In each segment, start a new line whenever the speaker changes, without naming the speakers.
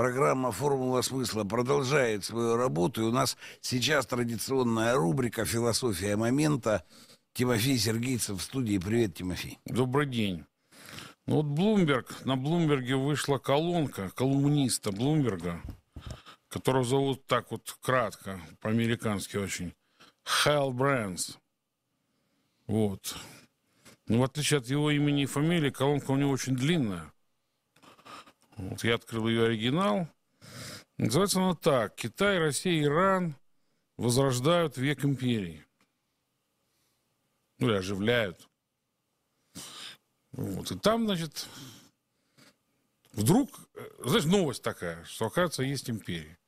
Программа «Формула смысла» продолжает свою работу. И у нас сейчас традиционная рубрика «Философия момента». Тимофей Сергейцев в студии. Привет, Тимофей.
Добрый день. Ну вот Блумберг, на Блумберге вышла колонка колумниста Блумберга, которого зовут так вот кратко, по-американски очень, Хэл Брэнс. Вот. Ну, в отличие от его имени и фамилии, колонка у него очень длинная. Вот я открыл ее оригинал. Называется она так. Китай, Россия, Иран возрождают век империи. Ну, или оживляют. Вот. И там, значит, вдруг, знаешь, новость такая, что, оказывается, есть империя.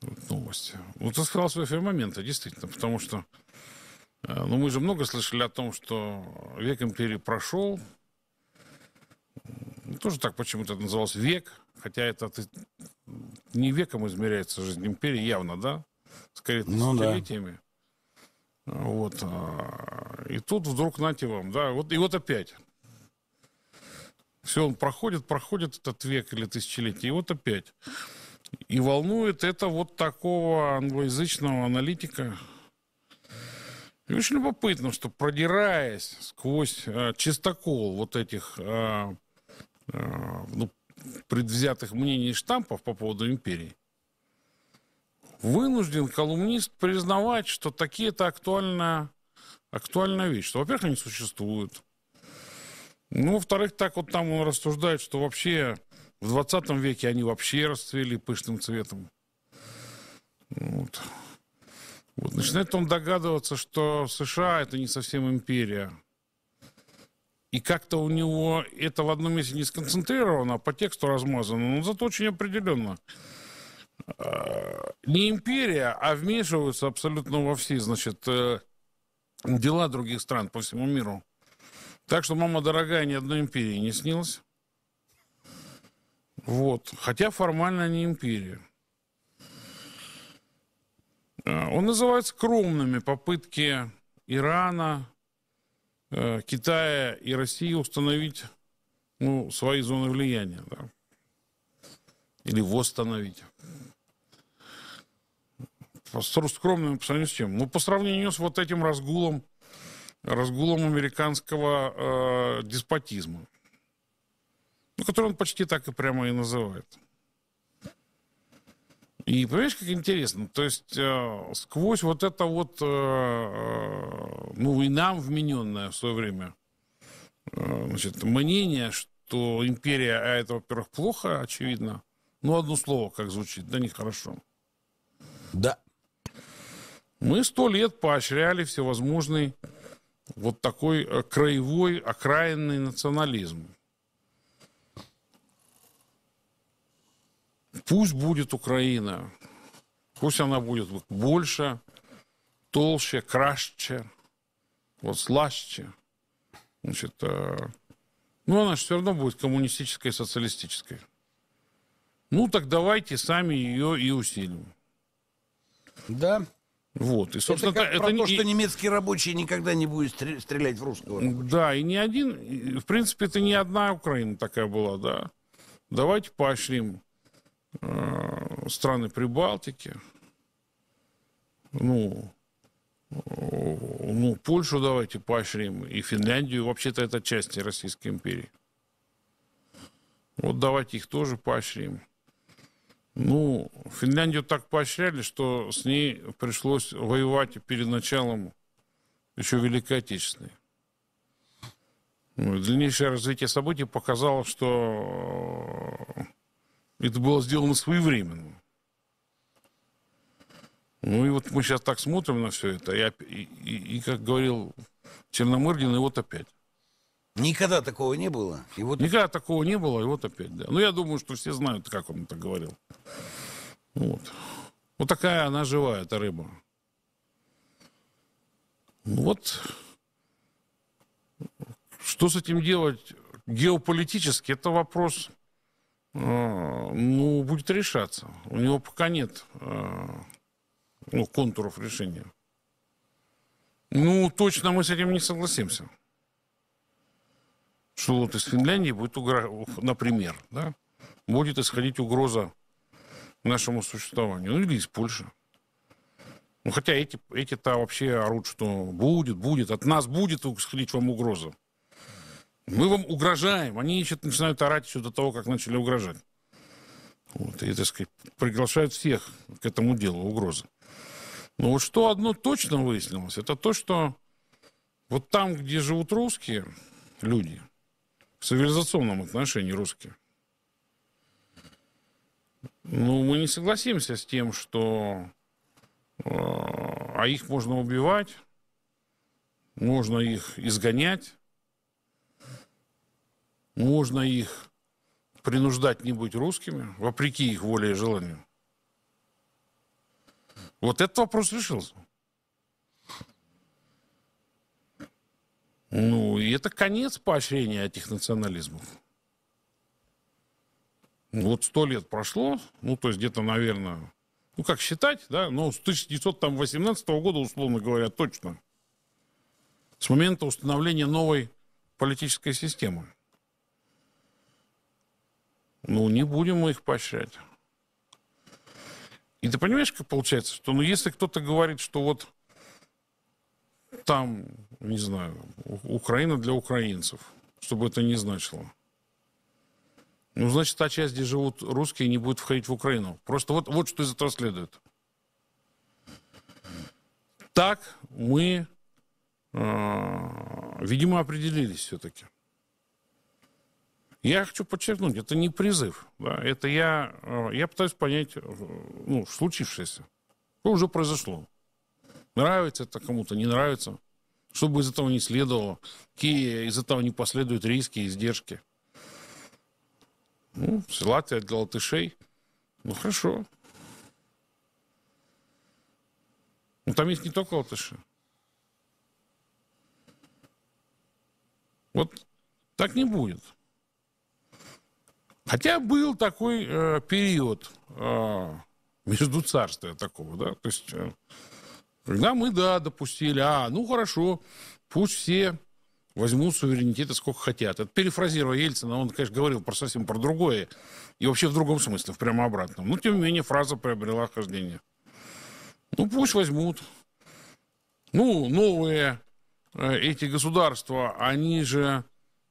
Вот новость. Вот это философия момента, действительно, потому что э, ну, мы же много слышали о том, что век империи прошел. Тоже так почему-то назывался век, хотя это не веком измеряется жизнь империи явно, да? Скорее, ну, тысячелетиями. Да. Вот. А, и тут вдруг, нате вам, да, вот, и вот опять. Все, он проходит, проходит этот век или тысячелетие, и вот опять. И волнует это вот такого англоязычного аналитика. И очень любопытно, что продираясь сквозь э, чистокол вот этих э, ну, предвзятых мнений штампов по поводу империи, вынужден колумнист признавать, что такие-то актуальная, актуальная вещь. Что, во-первых, они существуют. Ну, во-вторых, так вот там он рассуждает, что вообще в 20 веке они вообще расцвели пышным цветом. Вот. Вот. Начинает он догадываться, что США это не совсем империя. И как-то у него это в одном месте не сконцентрировано, а по тексту размазано, но зато очень определенно. А, не империя, а вмешиваются абсолютно во все, значит, э, дела других стран по всему миру. Так что, мама дорогая, ни одной империи не снилась. Вот. Хотя формально не империя. А, он называет скромными попытки Ирана, э, Китая и России установить ну, свои зоны влияния. Да? Или восстановить. Скромными по сравнению с чем? Ну, по сравнению с вот этим разгулом разгулом американского э, деспотизма, ну, который он почти так и прямо и называет. И понимаешь, как интересно, то есть э, сквозь вот это вот, э, э ну и нам вмененное в свое время, э, значит, мнение, что империя, а это, во-первых, плохо, очевидно, ну одно слово как звучит, да нехорошо.
Да.
Мы сто лет поощряли всевозможный вот такой э, краевой, окраинный национализм. Пусть будет Украина, пусть она будет больше, толще, краще, вот слаще. Значит, э, ну, она же все равно будет коммунистической, социалистической. Ну, так давайте сами ее и усилим.
Да,
вот.
И, собственно, это, как это, про это то, что немецкий рабочий никогда не будет стрелять в русского.
Рабочего. Да, и не один, в принципе, это не одна Украина такая была, да. Давайте поощрим страны Прибалтики, ну, ну, Польшу давайте поощрим, и Финляндию, вообще-то это часть Российской империи. Вот давайте их тоже поощрим. Ну, Финляндию так поощряли, что с ней пришлось воевать перед началом еще Великой Отечественной. Ну, дальнейшее развитие событий показало, что э, это было сделано своевременно. Ну и вот мы сейчас так смотрим на все это, и, и, и как говорил Черномырдин, и вот опять.
Никогда такого не было.
И вот... Никогда такого не было, и вот опять, да. Ну, я думаю, что все знают, как он это говорил. Вот. Вот такая она живая, эта рыба. Ну вот. Что с этим делать геополитически, это вопрос, ну, будет решаться. У него пока нет э, ну, контуров решения. Ну, точно мы с этим не согласимся что вот из Финляндии будет угроза, например, да, будет исходить угроза нашему существованию. Ну, или из Польши. Ну, хотя эти, эти-то вообще орут, что будет, будет, от нас будет исходить вам угроза. Мы вам угрожаем. Они еще начинают орать еще до того, как начали угрожать. Вот, и, так сказать, приглашают всех к этому делу, угрозы. Но вот что одно точно выяснилось, это то, что вот там, где живут русские люди, в цивилизационном отношении русские, ну, мы не согласимся с тем, что э, а их можно убивать, можно их изгонять, можно их принуждать не быть русскими, вопреки их воле и желанию. Вот этот вопрос решился. Ну, и это конец поощрения этих национализмов. Вот сто лет прошло, ну, то есть где-то, наверное, ну, как считать, да, ну, с 1918 года, условно говоря, точно. С момента установления новой политической системы. Ну, не будем мы их поощрять. И ты понимаешь, как получается, что ну, если кто-то говорит, что вот там, не знаю, Украина для украинцев, чтобы это не значило. Ну, значит, та часть, где живут русские, не будет входить в Украину. Просто вот, вот что из этого следует. Так мы, э, видимо, определились все-таки. Я хочу подчеркнуть, это не призыв. Да, это я, э, я пытаюсь понять э, ну, случившееся. Что уже произошло. Нравится это кому-то, не нравится. Чтобы из этого не следовало. Какие из этого не последуют риски, издержки. Ну, Латвия для латышей. Ну, хорошо. Ну, там есть не только латыши. Вот так не будет. Хотя был такой э, период э, между царствия такого, да, то есть, э, когда мы, да, допустили, а, ну хорошо, пусть все возьмут суверенитета сколько хотят. Это перефразируя Ельцина, он, конечно, говорил про совсем про другое, и вообще в другом смысле, в прямо обратном. Но, тем не менее, фраза приобрела хождение. Ну, пусть возьмут. Ну, новые э, эти государства, они же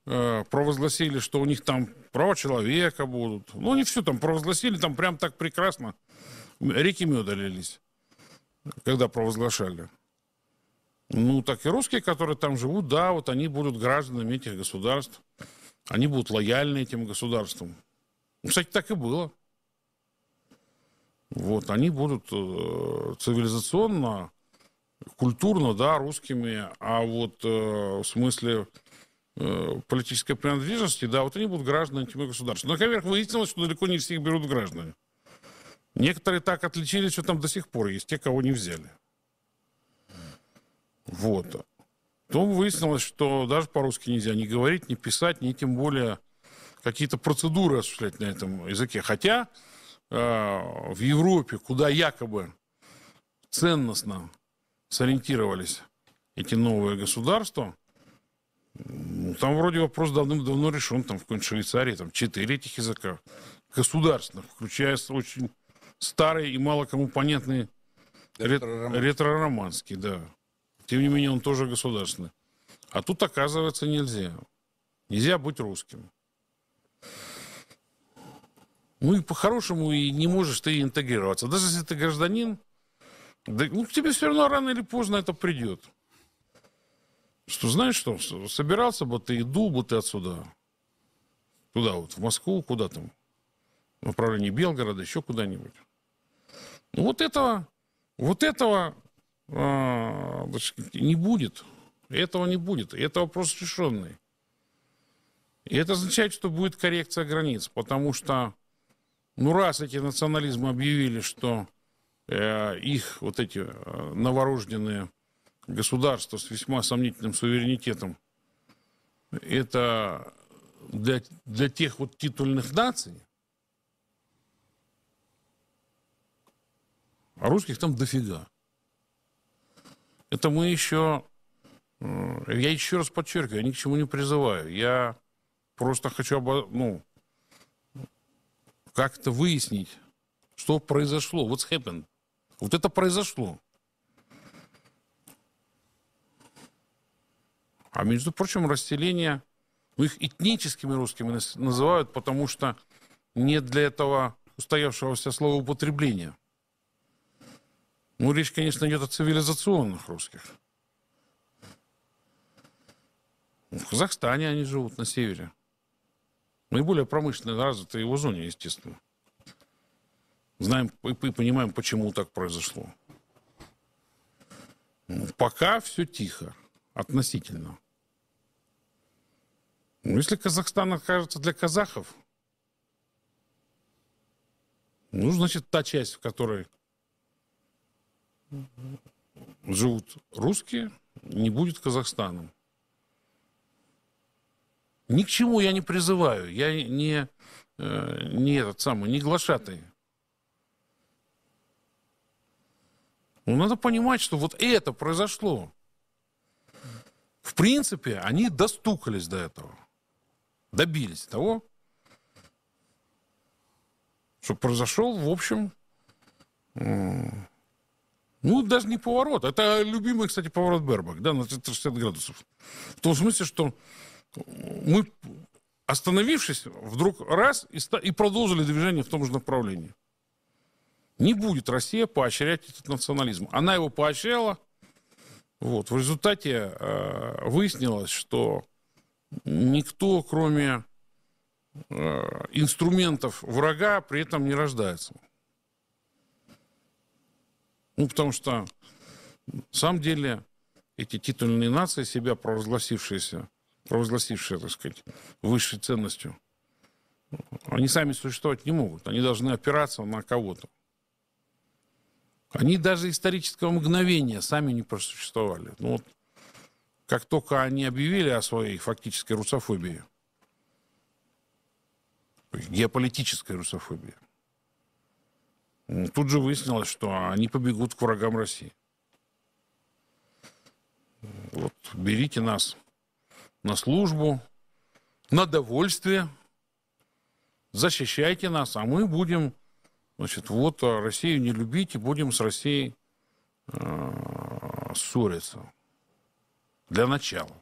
Э, провозгласили, что у них там права человека будут. Ну, они все там провозгласили, там прям так прекрасно. Реки меда лились, когда провозглашали. Ну, так и русские, которые там живут, да, вот они будут гражданами этих государств. Они будут лояльны этим государствам. Ну, кстати, так и было. Вот, они будут э, цивилизационно, культурно, да, русскими, а вот э, в смысле политической принадлежности, да, вот они будут гражданами этих государств. Но, наверх выяснилось, что далеко не всех берут граждане. Некоторые так отличились, что там до сих пор есть те, кого не взяли. Вот. То выяснилось, что даже по-русски нельзя ни говорить, ни писать, ни тем более какие-то процедуры осуществлять на этом языке. Хотя э, в Европе, куда якобы ценностно сориентировались эти новые государства, ну, там вроде вопрос давным-давно решен. Там в какой-нибудь Швейцарии там четыре этих языка государственных, включая очень старый и мало кому понятный ретро-романский, да. Тем не менее, он тоже государственный. А тут, оказывается, нельзя. Нельзя быть русским. Ну и по-хорошему и не можешь ты интегрироваться. Даже если ты гражданин, да, ну, к тебе все равно рано или поздно это придет. Что знаешь что, собирался бы ты и дул бы ты отсюда, туда вот, в Москву, куда там, в направлении Белгорода, еще куда-нибудь. Ну вот этого, вот этого а, не будет. Этого не будет. Это вопрос решенный. И это означает, что будет коррекция границ, потому что, ну, раз эти национализмы объявили, что э, их вот эти э, новорожденные государство с весьма сомнительным суверенитетом, это для, для тех вот титульных наций, а русских там дофига. Это мы еще, э, я еще раз подчеркиваю, я ни к чему не призываю. Я просто хочу, обо, ну, как-то выяснить, что произошло. What's happened? Вот это произошло. А между прочим, расселение, ну, их этническими русскими называют, потому что нет для этого устоявшегося слова употребления. Ну, речь, конечно, идет о цивилизационных русских. В Казахстане они живут, на севере. Наиболее промышленно развитой его зоне, естественно. Знаем и понимаем, почему так произошло. Пока все тихо, относительно. Ну, если Казахстан окажется для казахов, ну, значит, та часть, в которой живут русские, не будет Казахстаном. Ни к чему я не призываю. Я не, э, не этот самый, не глашатый. Ну, надо понимать, что вот это произошло. В принципе, они достукались до этого. Добились того, что произошел, в общем, ну, даже не поворот. Это любимый, кстати, поворот Бербак, да, на 360 градусов. В том смысле, что мы, остановившись, вдруг раз и, и продолжили движение в том же направлении. Не будет Россия поощрять этот национализм. Она его поощряла. Вот. В результате э, выяснилось, что никто, кроме э, инструментов врага, при этом не рождается. Ну, потому что, на самом деле, эти титульные нации, себя провозгласившиеся, провозгласившие, так сказать, высшей ценностью, они сами существовать не могут. Они должны опираться на кого-то. Они даже исторического мгновения сами не просуществовали. Ну, вот, как только они объявили о своей фактической русофобии, геополитической русофобии, тут же выяснилось, что они побегут к врагам России. Вот, берите нас на службу, на довольствие, защищайте нас, а мы будем Значит, вот а Россию не любить и будем с Россией э, ссориться. Для начала.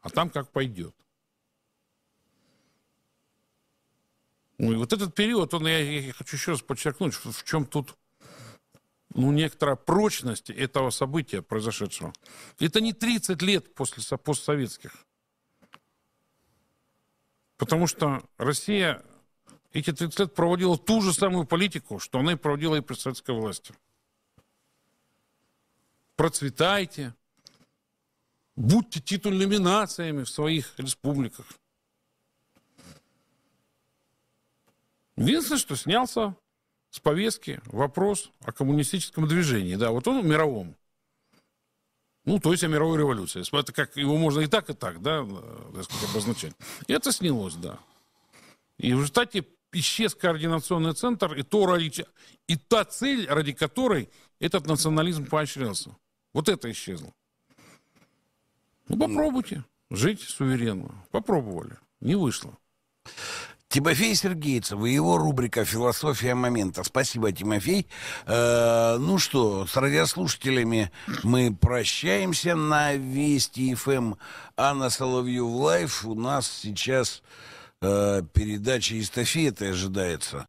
А там как пойдет. Ну и вот этот период, он, я, я хочу еще раз подчеркнуть, в, в чем тут ну, некоторая прочность этого события произошедшего. Это не 30 лет после постсоветских. Потому что Россия эти 30 лет проводила ту же самую политику, что она и проводила и при советской власти. Процветайте, будьте титульными нациями в своих республиках. Единственное, что снялся с повестки вопрос о коммунистическом движении. Да, вот он мировом. Ну, то есть о мировой революции. Это как его можно и так, и так, да, так сказать, обозначать. И это снялось, да. И в результате исчез координационный центр и, то ради, и та цель, ради которой этот национализм поощрялся. Вот это исчезло. Ну, попробуйте жить суверенно. Попробовали. Не вышло.
Тимофей Сергеевцев и его рубрика «Философия момента». Спасибо, Тимофей. Э, ну что, с радиослушателями мы прощаемся на Вести ФМ. Эм. А на Соловьев Live у нас сейчас э, передача эстафеты ожидается.